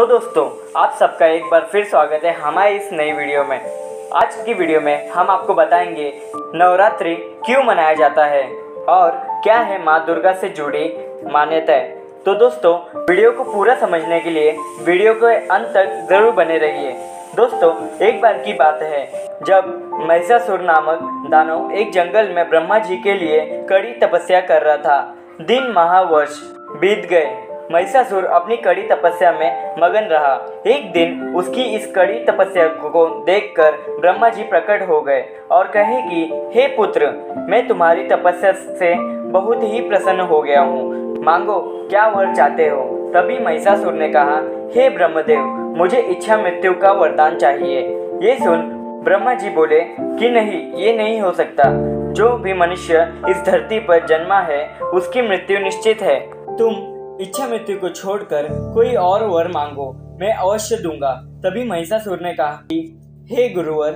तो दोस्तों, आप सबका एक बार फिर स्वागत है हमारे इस नई वीडियो में। आज की वीडियो में हम आपको बताएँगे नवरात्रि क्यों मनाया जाता है और क्या है माँ दुर्गा से जुड़ी मान्यताएँ। तो दोस्तों, वीडियो को पूरा समझने के लिए वीडियो के अंत तक ज़रूर बने रहिए। दोस्तों, एक बार की बात है, जब महिषासुर नामक दानव एक जंगल में ब्रह्मा जी के लिए कड़ी तपस्या कर रहा था, दिन महावर्ष बीत गए। महिषासुर अपनी कड़ी तपस्या में मगन रहा। एक दिन उसकी इस कड़ी तपस्या को देखकर ब्रह्मा जी प्रकट हो गए और कहे कि हे पुत्र, मैं तुम्हारी तपस्या से बहुत ही प्रसन्न हो गया हूँ। मांगो, क्या वर चाहते हो? तभी महिषासुर ने कहा, हे ब्रह्मदेव, मुझे इच्छा मृत्यु का वरदान चाहिए। ये सुन ब्रह्मा जी बोले, कि नहीं, ये नहीं हो सकता। जो भी मनुष्य इस धरती पर जन्मा है, उसकी मृत्यु निश्चित है। तुम इच्छा मृत्यु को छोड़कर कोई और वर मांगो, मैं अवश्य दूँगा। तभी महिषासुर ने कहा कि, हे गुरुवर,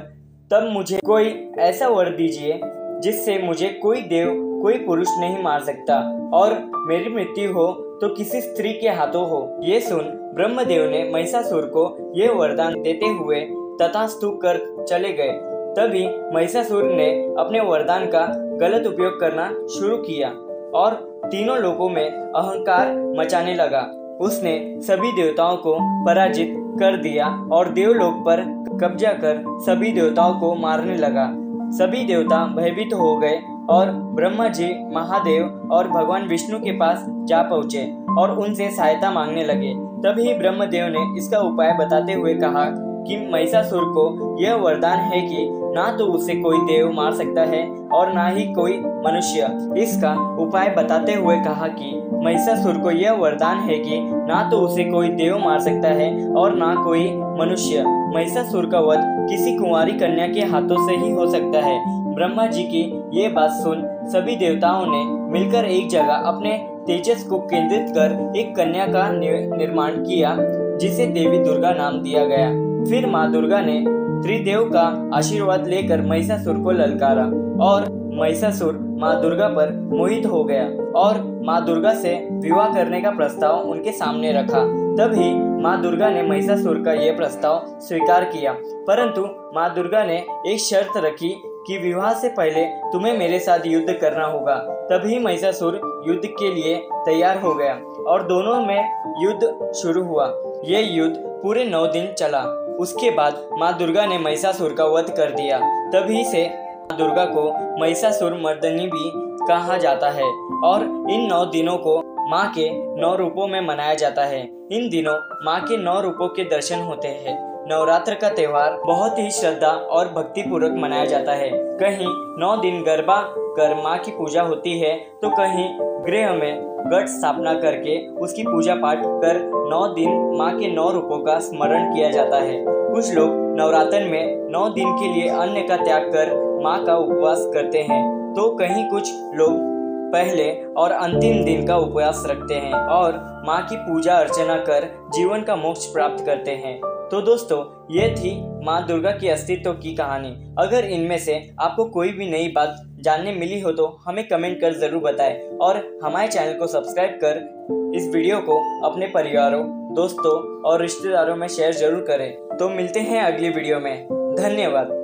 तब मुझे कोई ऐसा वर दीजिए, जिससे मुझे कोई देव, कोई पुरुष नहीं मार सकता। और मेरी मृत्यु हो तो किसी स्त्री के हाथों हो। ये सुन ब्रह्मदेव ने महिषासुर को यह वरदान देते हुए तथास्तु कर चले गए। तभी महिषासुर ने अपने वरदान का गलत उपयोग करना शुरू किया। और तीनों लोगों में अहंकार मचाने लगा। उसने सभी देवताओं को पराजित कर दिया और देवलोक पर कब्जा कर सभी देवताओं को मारने लगा। सभी देवता भयभीत हो गए और ब्रह्मा जी, महादेव और भगवान विष्णु के पास जा पहुँचे और उनसे सहायता मांगने लगे। तभी ब्रह्मदेव ने इसका उपाय बताते हुए कहा कि महिषासुर को यह वरदान है कि ना तो उसे कोई देव मार सकता है और ना ही कोई मनुष्य। इसका उपाय बताते हुए कहा कि महिषासुर को यह वरदान है कि ना तो उसे कोई देव मार सकता है और ना कोई मनुष्य। महिषासुर का वध किसी कुंवारी कन्या के हाथों से ही हो सकता है। ब्रह्मा जी की ये बात सुन सभी देवताओं ने मिलकर एक जगह अपने तेजस को केंद्रित कर एक कन्या का निर्माण किया, जिसे देवी दुर्गा नाम दिया गया। फिर माँ दुर्गा ने त्रिदेव का आशीर्वाद लेकर महिषासुर को ललकारा और महिषासुर माँ दुर्गा पर मोहित हो गया और माँ दुर्गा से विवाह करने का प्रस्ताव उनके सामने रखा। तभी माँ दुर्गा ने महिषासुर का यह प्रस्ताव स्वीकार किया। परंतु माँ दुर्गा ने एक शर्त रखी कि विवाह से पहले तुम्हें मेरे साथ युद्ध करना होगा। तभी महिषासुर युद्ध के लिए तैयार हो गया और दोनों में युद्ध शुरू हुआ। ये युद्ध पूरे नौ दिन चला। उसके बाद माँ दुर्गा ने महिषासुर का वध कर दिया। तभी से माँ दुर्गा को महिषासुर मर्दनी भी कहा जाता है और इन नौ दिनों को माँ के नौ रूपों में मनाया जाता है। इन दिनों माँ के नौ रूपों के दर्शन होते हैं। नवरात्र का त्यौहार बहुत ही श्रद्धा और भक्ति पूर्वक मनाया जाता है। कहीं नौ दिन गरबा, कर माँ की पूजा होती है तो कहीं गृह में गढ़ स्थापना करके उसकी पूजा पाठ कर नौ दिन माँ के नौ रूपों का स्मरण किया जाता है। कुछ लोग नवरात्र में नौ दिन के लिए अन्न का त्याग कर माँ का उपवास करते हैं तो कहीं कुछ लोग पहले और अंतिम दिन का उपवास रखते हैं और माँ की पूजा अर्चना कर जीवन का मोक्ष प्राप्त करते हैं। तो दोस्तों, ये थी माँ दुर्गा की अस्तित्व की कहानी। अगर इनमें से आपको कोई भी नई बात जानने मिली हो तो हमें कमेंट कर ज़रूर बताएँ और हमारे चैनल को सब्सक्राइब कर इस वीडियो को अपने परिवारों, दोस्तों और रिश्तेदारों में शेयर ज़रूर करें। तो मिलते हैं अगली वीडियो में। धन्यवाद।